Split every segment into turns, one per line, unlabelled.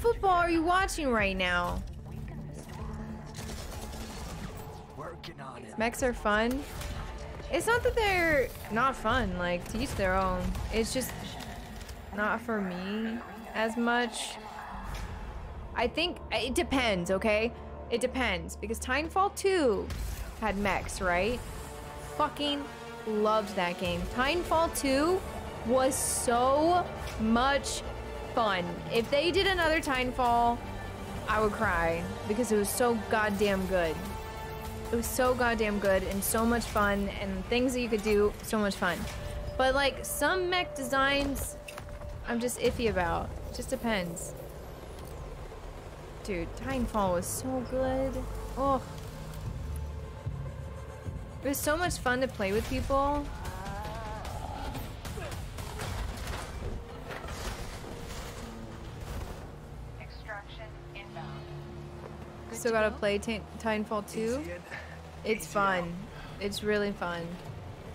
football are you watching right now? Mechs are fun. It's not that they're not fun, like, to each their own. It's just not for me as much. I think it depends, okay? It depends because Titanfall 2 had mechs, right? Fucking loved that game. Titanfall 2 was so much fun. If they did another Titanfall, I would cry because it was so goddamn good. It was so goddamn good and so much fun and things that you could do, so much fun. But like some mech designs, I'm just iffy about. It just depends. Dude, Titanfall was so good. Oh. It was so much fun to play with people. Still gotta play Ti- Titanfall 2. It's fun. It's really fun.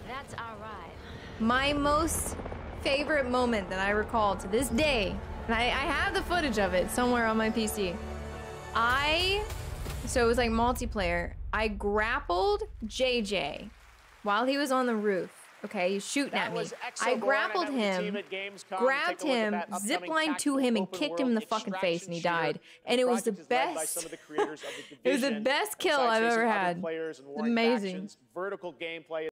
That's our ride.
My most favorite moment that I recall to this day, and I, I have the footage of it somewhere on my PC. I, so it was like multiplayer. I grappled JJ while he was on the roof. Okay, he's shooting
That
at me. I grappled
and that was the
him,
team at Gamescom.
grabbed
Take a look at
him, ziplined to him, and kicked him in the fucking face, and he died. And it was the
project is led by
best.
some of the of the
It was the best kill I've ever had. It's amazing.
vertical gameplay